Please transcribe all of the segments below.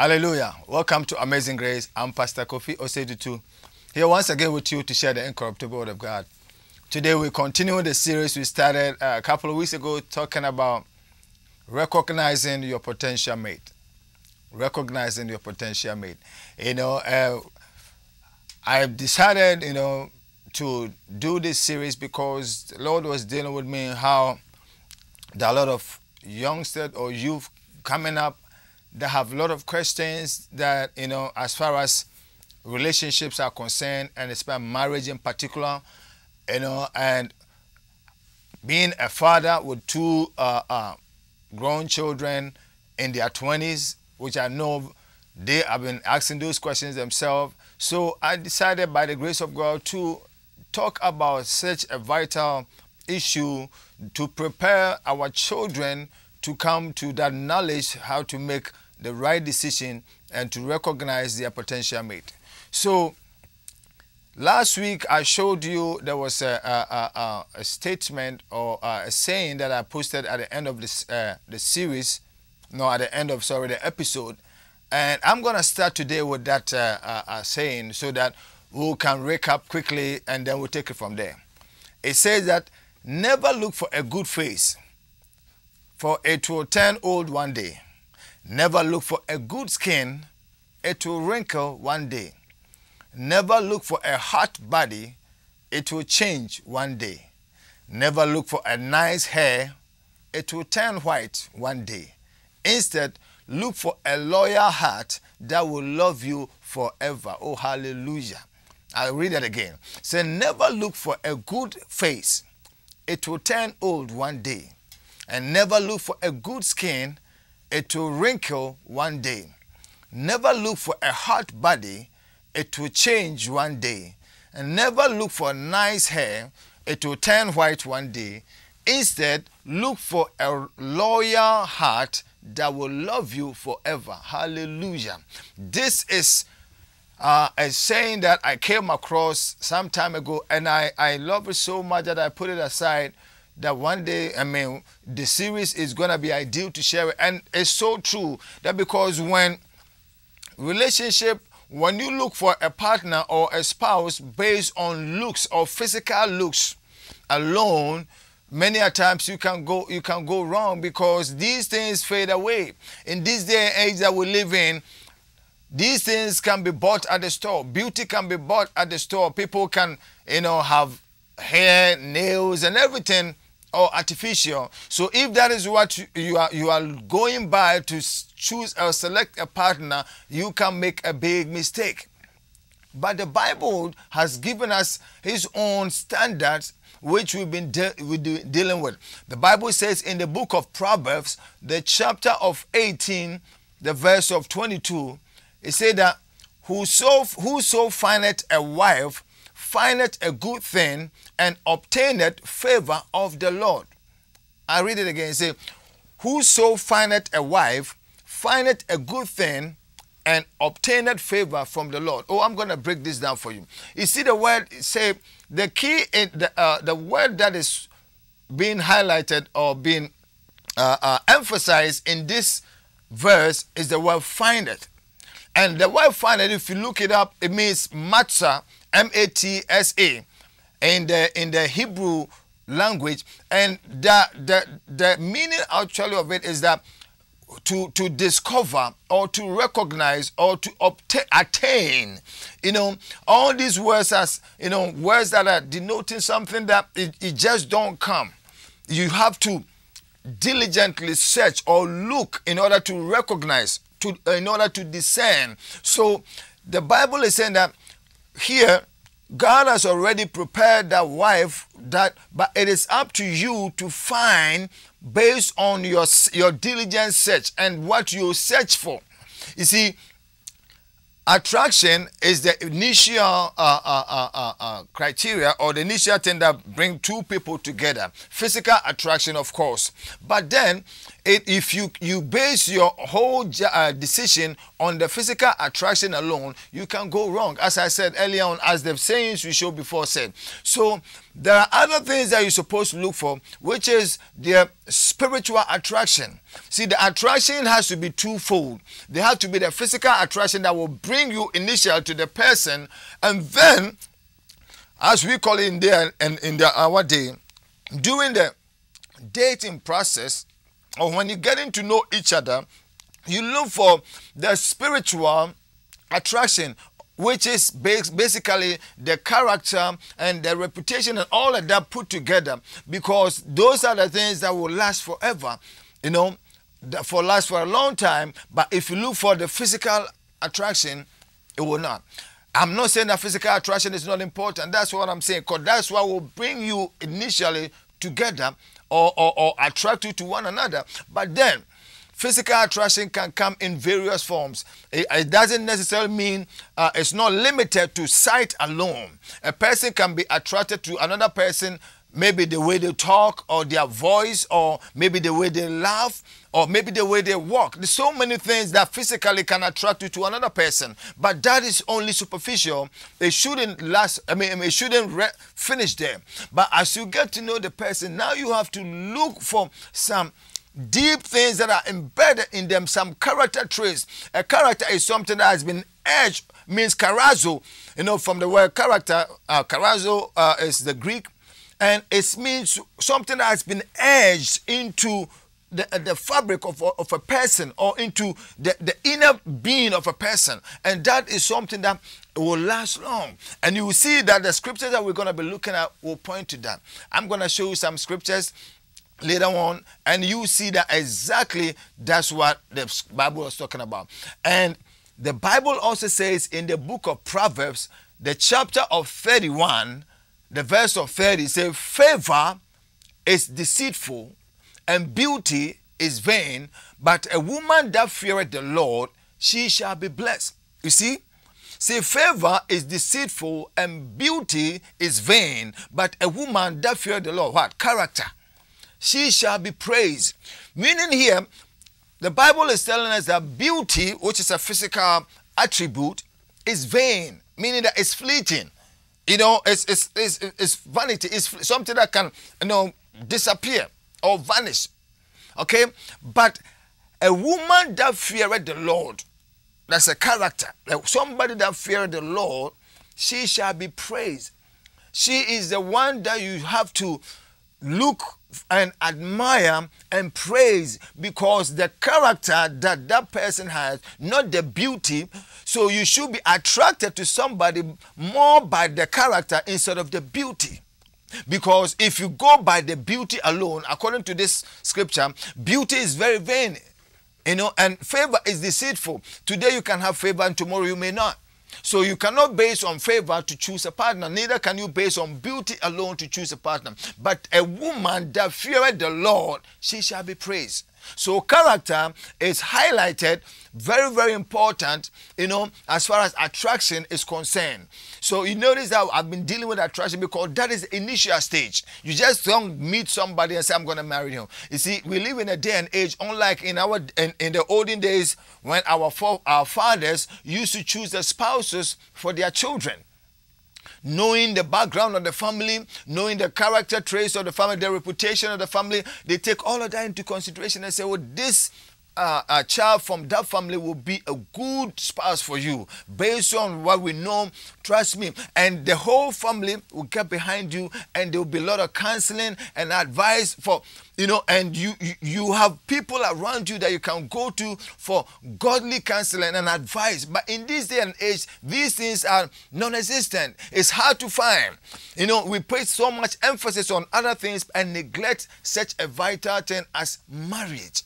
Hallelujah. Welcome to Amazing Grace. I'm Pastor Kofi Osedutu. Here once again with you to share the incorruptible word of God. Today we continue the series we started uh, a couple of weeks ago talking about recognizing your potential mate. Recognizing your potential mate. You know, uh, I've decided, you know, to do this series because the Lord was dealing with me how there are a lot of youngsters or youth coming up that have a lot of questions that, you know, as far as relationships are concerned, and especially marriage in particular, you know, and being a father with two uh, uh, grown children in their 20s, which I know they have been asking those questions themselves. So I decided by the grace of God to talk about such a vital issue to prepare our children to come to that knowledge how to make the right decision and to recognize their potential mate. So last week I showed you there was a, a, a, a statement or a saying that I posted at the end of this uh, the series, no, at the end of sorry the episode, and I'm gonna start today with that uh, uh, uh saying so that we can recap quickly and then we'll take it from there. It says that never look for a good face, for it will turn old one day. Never look for a good skin, it will wrinkle one day. Never look for a hot body, it will change one day. Never look for a nice hair, it will turn white one day. Instead, look for a loyal heart that will love you forever. Oh, hallelujah. I'll read that again. Say, never look for a good face. It will turn old one day. And never look for a good skin. It will wrinkle one day. Never look for a hot body. It will change one day. And never look for nice hair. It will turn white one day. Instead, look for a loyal heart that will love you forever. Hallelujah. This is uh, a saying that I came across some time ago, and I, I love it so much that I put it aside. That one day, I mean, the series is gonna be ideal to share it, and it's so true that because when relationship, when you look for a partner or a spouse based on looks or physical looks alone, many a times you can go you can go wrong because these things fade away in this day and age that we live in these things can be bought at the store. Beauty can be bought at the store. People can, you know, have hair, nails, and everything or artificial. So if that is what you are you are going by to choose or select a partner, you can make a big mistake. But the Bible has given us His own standards, which we've been de dealing with. The Bible says in the book of Proverbs, the chapter of 18, the verse of 22 it said that whoso, whoso findeth a wife findeth a good thing and obtaineth favor of the Lord. I read it again. Say, Whoso findeth a wife findeth a good thing and obtaineth favor from the Lord. Oh, I'm going to break this down for you. You see the word say the key in the uh, the word that is being highlighted or being uh, uh, emphasized in this verse is the word findeth. And the word findeth, if you look it up, it means matzah, M-A-T-S-A, in the in the Hebrew language. And the the the meaning actually of it is that to to discover or to recognize or to obtain attain you know all these words as you know words that are denoting something that it, it just don't come you have to diligently search or look in order to recognize to, in order to discern. So the Bible is saying that here God has already prepared that wife that but it is up to you to find based on your your diligent search and what you search for. You see, attraction is the initial uh, uh, uh, uh, uh criteria or the initial thing that bring two people together. Physical attraction, of course, but then it, if you you base your whole uh, decision on the physical attraction alone, you can go wrong. As I said earlier on, as the sayings we showed before said. So there are other things that you're supposed to look for, which is the spiritual attraction. See, the attraction has to be twofold. They have to be the physical attraction that will bring you initial to the person, and then, as we call it in there and in the our day, during the dating process or when you're getting to know each other, you look for the spiritual attraction which is basically the character and the reputation and all of that put together. Because those are the things that will last forever you know for last for a long time. But if you look for the physical attraction it will not. I'm not saying that physical attraction is not important. That's what i'm saying because that's what will bring you initially together or, or, or attract you to one another. But then, physical attraction can come in various forms. It, it doesn't necessarily mean uh, it's not limited to sight alone. A person can be attracted to another person maybe the way they talk or their voice or maybe the way they laugh or maybe the way they walk. There's so many things that physically can attract you to another person. But that is only superficial. It shouldn't last i mean it shouldn't re- finish there. But as you get to know the person now you have to look for some deep things that are embedded in them some character traits. A character is something that has been edged means charasso you know from the word character uh, uh, is the greek and it means something that has been edged into the, uh, the fabric of, of a person or into the, the inner being of a person. And that is something that will last long. And you will see that the scriptures that we're going to be looking at will point to that. I'm going to show you some scriptures later on, and you see that exactly that's what the Bible was talking about. And the Bible also says in the book of Proverbs, the chapter of 31, the verse of 30 says, Favor is deceitful and beauty is vain, but a woman that feareth the Lord, she shall be blessed. You see? See, favor is deceitful and beauty is vain, but a woman that feareth the Lord, what? Character. She shall be praised. Meaning here, the Bible is telling us that beauty, which is a physical attribute, is vain, meaning that it's fleeting. You know, it's, it's, it's, it's vanity. It's something that can, you know, disappear or vanish. Okay? But a woman that feared the Lord, that's a character. Like somebody that feared the Lord, she shall be praised. She is the one that you have to look and admire and praise because the character that that person has, not the beauty. So you should be attracted to somebody more by the character instead of the beauty. Because if you go by the beauty alone, according to this scripture, beauty is very vain. You know, and favor is deceitful. Today you can have favor and tomorrow you may not. So you cannot base on favor to choose a partner. Neither can you base on beauty alone to choose a partner. But a woman that feareth the Lord, she shall be praised. So character is highlighted, very, very important, you know, as far as attraction is concerned. So you notice that I've been dealing with attraction because that is the initial stage. You just don't meet somebody and say, I'm gonna marry him. You see, we live in a day and age, unlike in our in, in the olden days when our our fathers used to choose the spouses for their children knowing the background of the family, knowing the character traits of the family, the reputation of the family, they take all of that into consideration and say, well, this uh, a child from that family will be a good spouse for you based on what we know. Trust me. And the whole family will get behind you and there will be a lot of counseling and advice for you know and you you have people around you that you can go to for godly counseling and advice. But in this day and age these things are non-existent. It's hard to find. You know we put so much emphasis on other things and neglect such a vital thing as marriage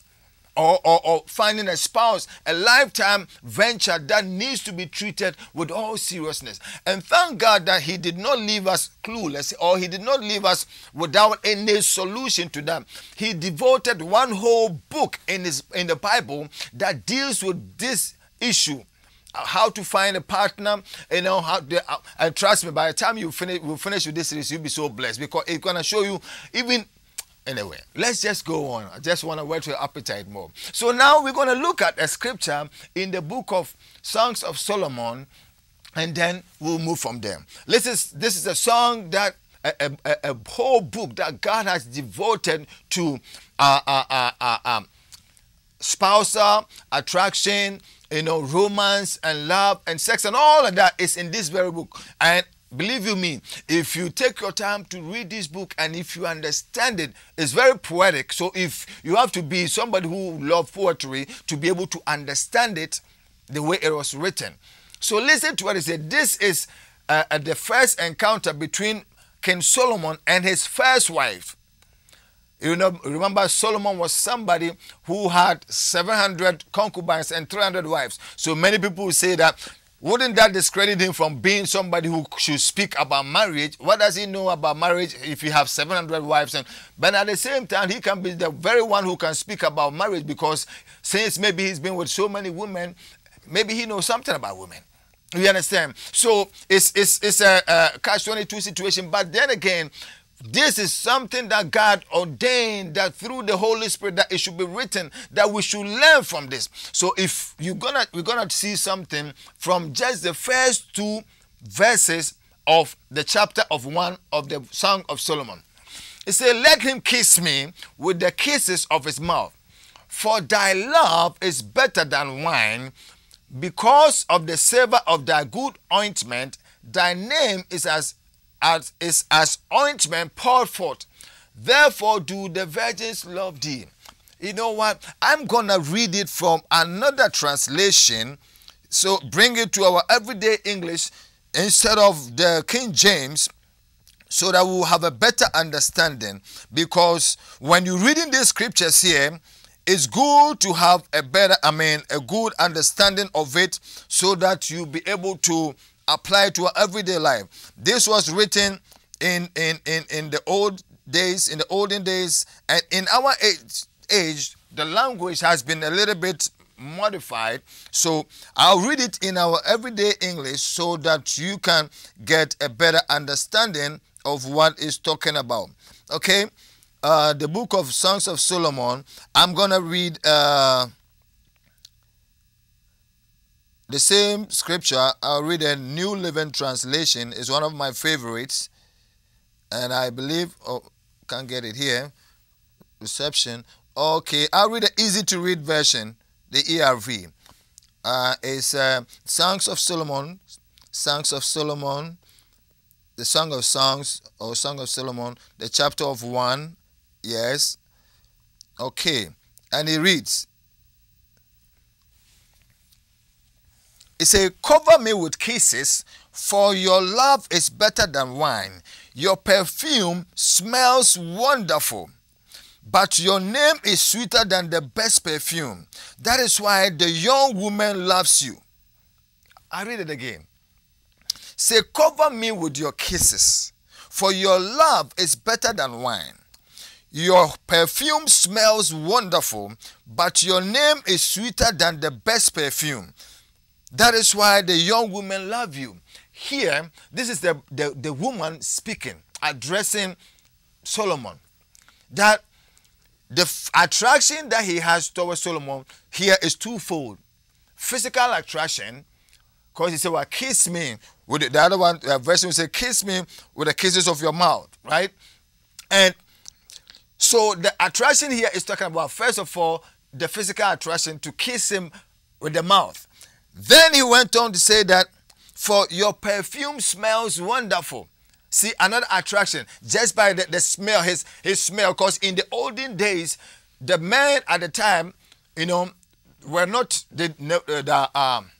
or, or, or, finding a spouse, a lifetime venture that needs to be treated with all seriousness. And thank God that He did not leave us clueless or He did not leave us without any solution to that. He devoted one whole book in, his, in the Bible that deals with this issue how to find a partner, you know, how to, uh, and trust me, by the time you finish, we finish with this series, you'll be so blessed because it's gonna show you even Anyway, let's just go on. I just want to whet your appetite more. So now we're going to look at a scripture in the book of Songs of Solomon, and then we'll move from there. This is this is a song that a, a, a whole book that God has devoted to uh, uh, uh, uh, um, spousal attraction, you know, romance and love and sex and all of that is in this very book. And Believe you me, if you take your time to read this book and if you understand it, it's very poetic. So if you have to be somebody who love poetry to be able to understand it the way it was written. So listen to what he said. This is uh, uh, the first encounter between King Solomon and his first wife. You know, remember Solomon was somebody who had 700 concubines and 300 wives. So many people say that wouldn't that discredit him from being somebody who should speak about marriage? What does he know about marriage if he have 700 wives? And but at the same time, he can be the very one who can speak about marriage because since maybe he's been with so many women, maybe he knows something about women. You understand? So it's it's it's a, a catch 22 situation. But then again, this is something that God ordained that through the Holy Spirit that it should be written that we should learn from this. So if you're gonna we're gonna see something from just the first two verses of the chapter of one of the Song of Solomon. It says, Let him kiss me with the kisses of his mouth, for thy love is better than wine, because of the savor of thy good ointment, thy name is as as, is as ointment poured forth. Therefore do the virgins love thee. You know what? I'm going to read it from another translation. So bring it to our everyday English instead of the King James so that we will have a better understanding. Because when you're reading these scriptures here, it's good to have a better, I mean, a good understanding of it so that you'll be able to apply to our everyday life. This was written in, in, in, in the old days, in the olden days, and in our age, age, the language has been a little bit modified. So I'll read it in our everyday English so that you can get a better understanding of what it's talking about. Okay, uh, the book of Songs of Solomon. I'm gonna read. Uh, the same scripture, I'll read a New Living Translation, is one of my favorites. And I believe, oh, can't get it here. Reception. Okay, I'll read the easy to read version, the ERV. Uh, it's uh, Songs of Solomon, Songs of Solomon, the Song of Songs or Song of Solomon, the chapter of 1. Yes. Okay. And it reads, It says, Cover me with kisses, for your love is better than wine. Your perfume smells wonderful, but your name is sweeter than the best perfume. That is why the young woman loves you. I read it again. Say, Cover me with your kisses, for your love is better than wine. Your perfume smells wonderful, but your name is sweeter than the best perfume. That is why the young women love you. Here, this is the, the, the woman speaking, addressing Solomon. That the attraction that he has towards Solomon here is twofold. Physical attraction, because he said, Well, kiss me. With the, the other one, uh, version will say, Kiss me with the kisses of your mouth, right? And so the attraction here is talking about, first of all, the physical attraction to kiss him with the mouth. Then he went on to say that, for your perfume smells wonderful. See, another attraction, just by the, the smell, his, his smell, because in the olden days, the men at the time, you know, were not the, the um,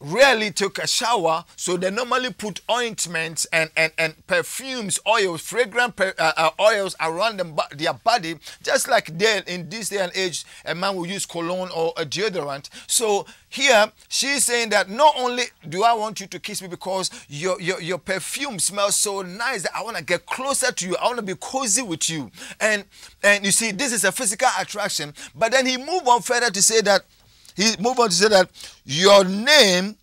rarely took a shower, so they normally put ointments and, and, and perfumes, oils, fragrant per, uh, uh, oils around them, their body, just like then in this day and age, a man will use cologne or a deodorant. So here, she's saying that not only do I want you to kiss me because your, your, your perfume smells so nice that I want to get closer to you, I want to be cozy with you. And, and you see, this is a physical attraction. But then he moved on further to say that he moved on to say that your name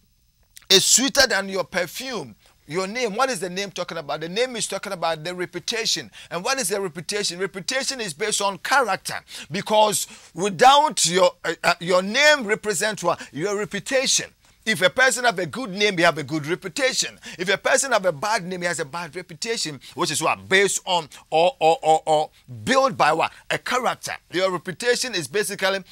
is sweeter than your perfume. Your name, what is the name talking about? The name is talking about the reputation. And what is the reputation? Reputation is based on character because without your uh, uh, your name represents what? Your reputation. If a person have a good name, he have a good reputation. If a person have a bad name, he has a bad reputation, which is what based on or or or, or built by what a character. Your reputation is basically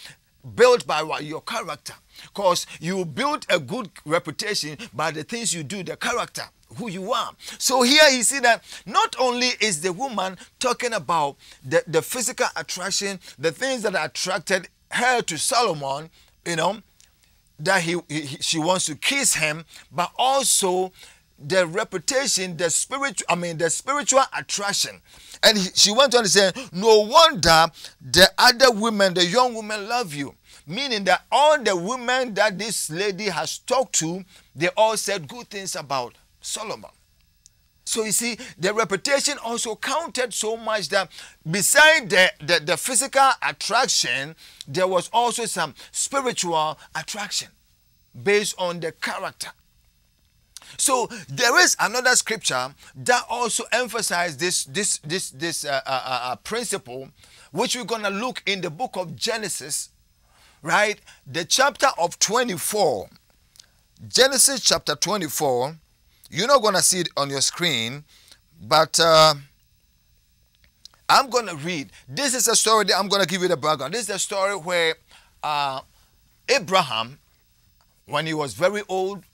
built by your character, because you build a good reputation by the things you do, the character who you are. So here you see that not only is the woman talking about the, the physical attraction, the things that attracted her to Solomon, you know, that he, he she wants to kiss him, but also the reputation, the spiritual, I mean, the spiritual attraction. And he, she went on to say, No wonder the other women, the young women, love you. Meaning that all the women that this lady has talked to, they all said good things about Solomon. So you see, the reputation also counted so much that beside the, the, the, physical attraction, there was also some spiritual attraction based on the character. So there is another scripture that also emphasizes this this this this uh, uh, uh, uh principle, which we're gonna look in the book of Genesis, right? The chapter of 24. Genesis chapter 24 you're not to see it on your screen, but uh, I'm going to read. This is a story that I'm going to give you the background. This is a story where uh, Abraham, when he was very old,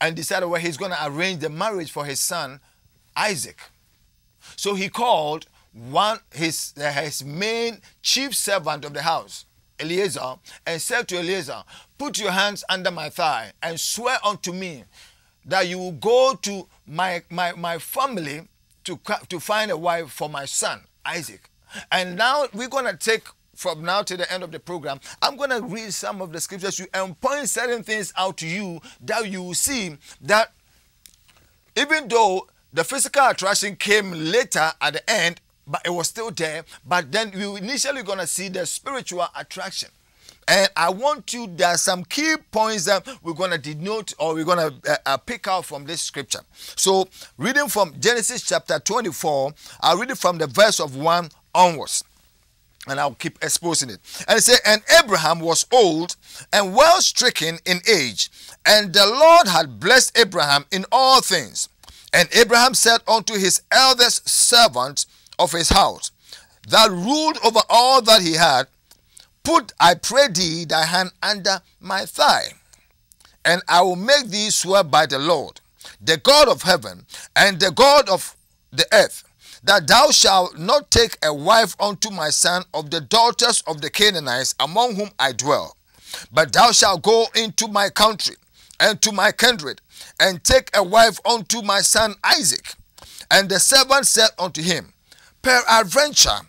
and decided where he's going to arrange the marriage for his son Isaac. So he called one his uh, his main chief servant of the house, Eliezer, and said to Eliezer, "Put your hands under my thigh and swear unto me that you will go to my, my, my family to, to find a wife for my son, Isaac. And now we're going to take from now to the end of the program, I'm going to read some of the scriptures you and point certain things out to you that you see that even though the physical attraction came later at the end, but it was still there, but then you initially going to see the spiritual attraction. And I want you, there are some key points that we're going to denote or we're going to uh, uh, pick out from this scripture. So, reading from Genesis chapter 24, I'll read it from the verse of 1 onwards. And I'll keep exposing it. And it said, And Abraham was old and well stricken in age, and the Lord had blessed Abraham in all things. And Abraham said unto his eldest servant of his house, that ruled over all that he had, Put, I pray thee, thy hand under my thigh, and I will make thee swear by the Lord, the God of heaven, and the God of the earth, that thou shalt not take a wife unto my son of the daughters of the Canaanites among whom I dwell, but thou shalt go into my country and to my kindred, and take a wife unto my son Isaac. And the servant said unto him, Peradventure,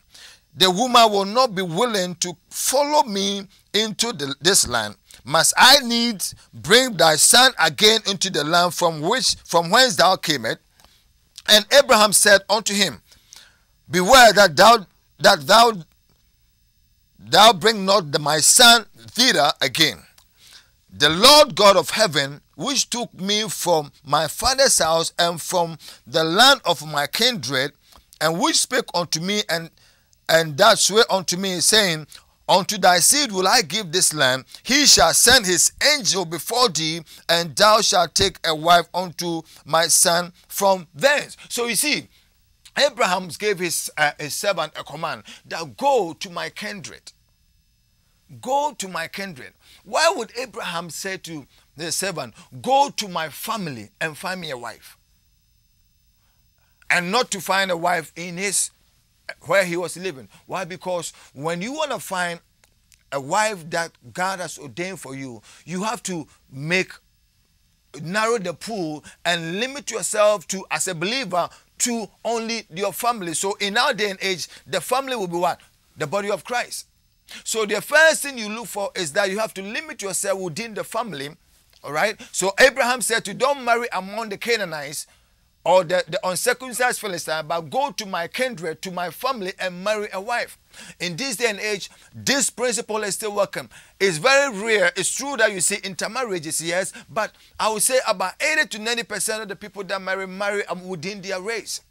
the woman will not be willing to follow me into the, this land. Must i needs bring thy son again into the land from which from whence thou camest? And abraham said unto him beware that thou that thou thou bring not the, my son thither again the lord god of heaven which took me from my father's house and from the land of my kindred and which spake unto me and and that swear unto me, saying, Unto thy seed will I give this land. He shall send his angel before thee, and thou shalt take a wife unto my son from thence. So you see, Abraham gave his, uh, his servant a command that go to my kindred. Go to my kindred. Why would Abraham say to the servant, Go to my family and find me a wife? And not to find a wife in his where he was living. Why? Because when you want to find a wife that God has ordained for you, you have to make narrow the pool and limit yourself to as a believer to only your family. So in our day and age, the family will be what? The body of Christ. So the first thing you look for is that you have to limit yourself within the family. All right. So Abraham said to don't marry among the Canaanites or the, the uncircumcised Philistine, but go to my kindred, to my family, and marry a wife. In this day and age, this principle is still working. It's very rare. It's true that you see intermarriages, yes, but I would say about 80 to 90 percent of the people that marry marry within their race.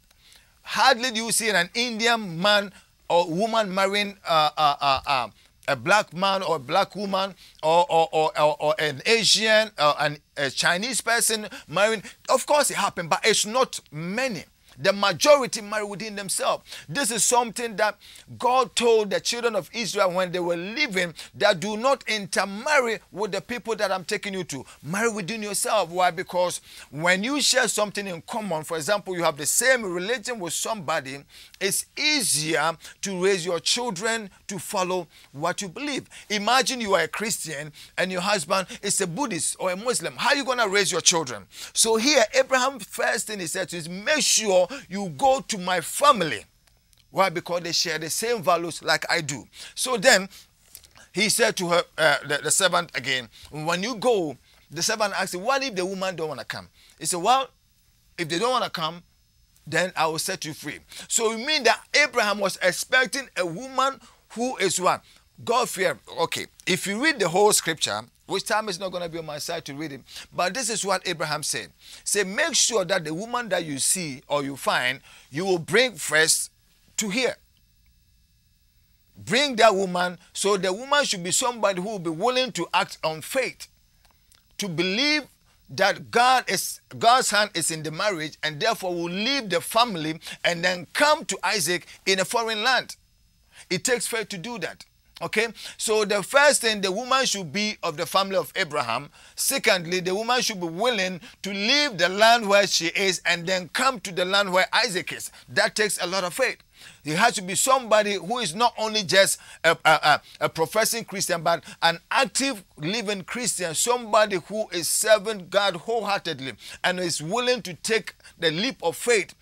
Hardly do you see an Indian man or woman marrying uh, uh, uh, uh a black man or a black woman or, or, or, or, or an Asian or an, a Chinese person marrying. Of course, it happened, but it's not many. The majority marry within themselves. This is something that God told the children of Israel when they were living that do not intermarry with the people that I'm taking you to. Marry within yourself. Why? Because when you share something in common, for example, you have the same religion with somebody, it's easier to raise your children to follow what you believe. Imagine you are a Christian and your husband is a Buddhist or a Muslim. How are you going to raise your children? So here, Abraham first thing he said is make sure you go to my family. Why? Because they share the same values like I do. So then he said to her, uh, the, the, servant again, when you go, the servant asked him, what if the woman don't want to come? He said, well, if they don't want to come, then I will set you free. So it means that Abraham was expecting a woman who is what? God fear. Okay, if you read the whole scripture, which time is not going to be on my side to read it. But this is what Abraham said. Say, make sure that the woman that you see or you find, you will bring first to here. Bring that woman. So the woman should be somebody who will be willing to act on faith, to believe that God is God's hand is in the marriage, and therefore will leave the family and then come to Isaac in a foreign land. It takes faith to do that. Okay, so the first thing, the woman should be of the family of Abraham. Secondly, the woman should be willing to leave the land where she is and then come to the land where Isaac is. That takes a lot of faith. It has to be somebody who is not only just a, a, a, a, professing Christian, but an active living Christian, somebody who is serving God wholeheartedly and is willing to take the leap of faith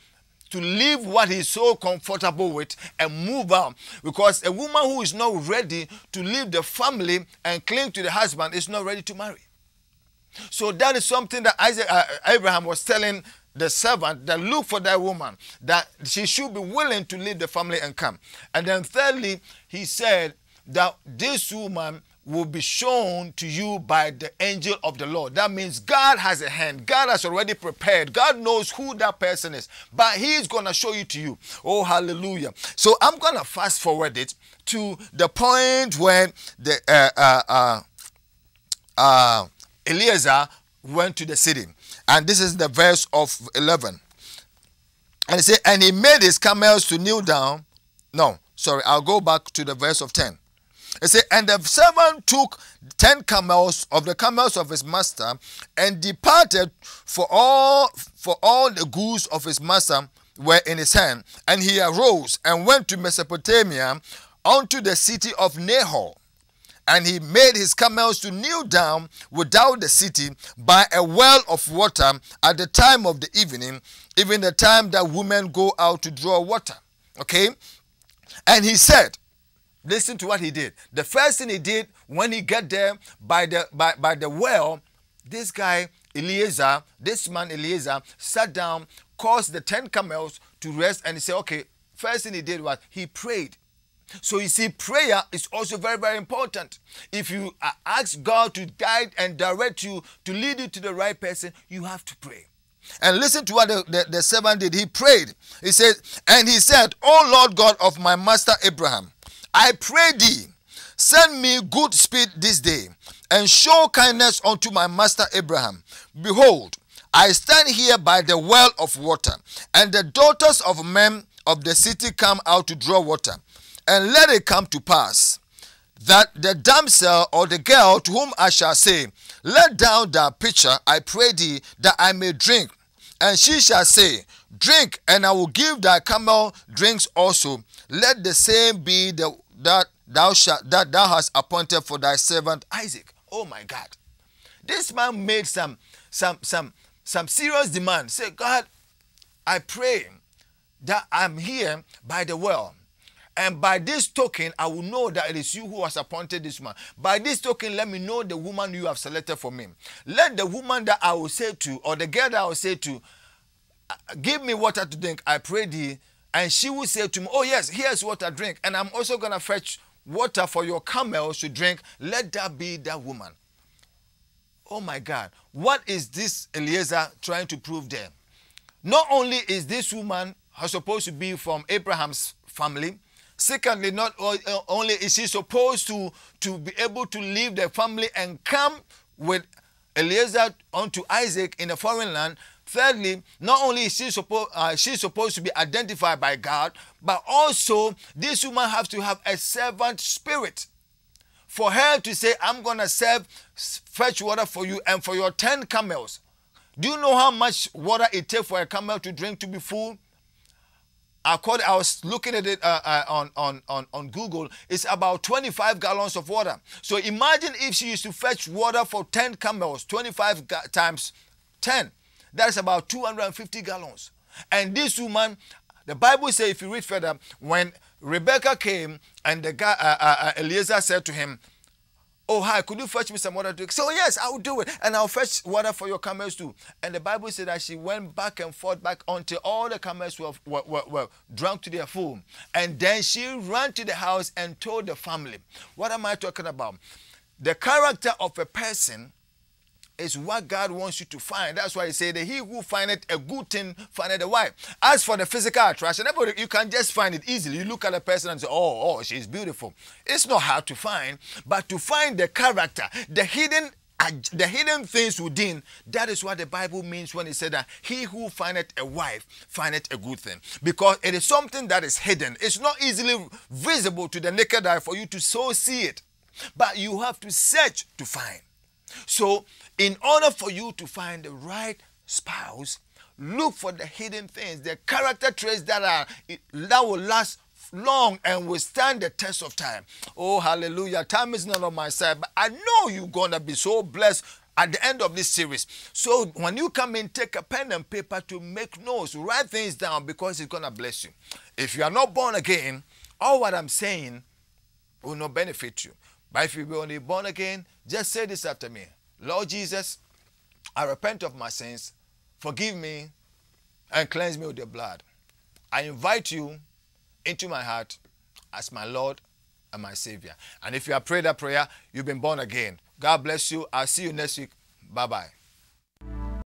to leave what he's so comfortable with and move on. Because a woman who is not ready to leave the family and cling to the husband is not ready to marry. So that is something that Isaac, uh, Abraham was telling the servant that look for that woman, that she should be willing to leave the family and come. And then thirdly, he said that this woman will be shown to you by the angel of the Lord. That means God has a hand. God has already prepared. God knows who that person is, but He is going to show you to you. Oh, hallelujah. So I'm going to fast forward it to the point when the uh, uh, uh, uh, Eliezer went to the city. And this is the verse of 11. And he said, and he made his camels to kneel down. No, sorry, I'll go back to the verse of 10. It said, And the servant took ten camels of the camels of his master and departed for all for all the goods of his master were in his hand. And he arose and went to Mesopotamia unto the city of Nahor. And he made his camels to kneel down without the city by a well of water at the time of the evening, even the time that women go out to draw water. Okay? And he said, Listen to what he did. The first thing he did when he got there by the by, by the well, this guy Eliezer, this man Eliezer, sat down, caused the ten camels to rest, and he said, Okay, first thing he did was he prayed. So you see, prayer is also very, very important. If you uh, ask God to guide and direct you to lead you to the right person, you have to pray. And listen to what the, the, the servant did. He prayed. He said, and he said, O Lord God of my master Abraham, I pray thee, send me good speed this day, and show kindness unto my master Abraham. Behold, I stand here by the well of water, and the daughters of men of the city come out to draw water. And let it come to pass that the damsel or the girl to whom I shall say, Let down thy pitcher, I pray thee, that I may drink. And she shall say, Drink, and I will give thy camel drinks also. Let the same be the that thou shalt that thou hast appointed for thy servant Isaac. Oh my God. This man made some some some some serious demand. Say, God, I pray that I'm here by the well. And by this token, I will know that it is you who has appointed this man. By this token, let me know the woman you have selected for me. Let the woman that I will say to, or the girl that I will say to, uh, give me water to drink, I pray thee. And she will say to me, Oh, yes, here's water, to drink. And I'm also going to fetch water for your camels to drink. Let that be that woman. Oh my God. What is this Eliezer trying to prove there? Not only is this woman supposed to be from Abraham's family, secondly, not only is she supposed to, to be able to leave the family and come with Eliezer unto Isaac in a foreign land, Thirdly, not only is she supposed uh, she's supposed to be identified by God, but also this woman has to have a servant spirit. For her to say, "I'm gonna serve, fetch water for you and for your ten camels." Do you know how much water it takes for a camel to drink to be full? According, I was looking at it uh, uh, on, on, on, on Google. It's about 25 gallons of water. So imagine if she used to fetch water for 10 camels, 25 times 10. That's about 250 gallons. And this woman, the Bible says, if you read further, when Rebecca came and the guy, uh, uh, uh, Eliezer said to him, Oh, hi, could you fetch me some water to drink? So, yes, I will do it. And I'll fetch water for your camels too. And the Bible said that she went back and forth back until all the camels were, were, were, were drunk to their full. And then she ran to the house and told the family. What am I talking about? The character of a person is what God wants you to find. That's why he said that he who findeth a good thing findeth a wife. As for the physical attraction, everybody, you can just find it easily. You look at a person and say, oh, oh, she's beautiful. It's not hard to find, but to find the character, the hidden the hidden things within, that is what the Bible means when it said that he who findeth a wife findeth a good thing. Because it is something that is hidden. It's not easily visible to the naked eye for you to so see it. But you have to search to find. So, in order for you to find the right spouse, look for the hidden things, the character traits that are that will last long and withstand the test of time. Oh, hallelujah. Time is not on my side, but I know you're going to be so blessed at the end of this series. So when you come in, take a pen and paper to make notes, write things down because it's going to bless you. If you are not born again, all what I'm saying will not benefit you. But if you be only born again, just say this after me Lord Jesus, I repent of my sins, forgive me, and cleanse me with your blood. I invite you into my heart as my Lord and my Savior. And if you have prayed that prayer, you've been born again. God bless you. I'll see you next week. Bye bye.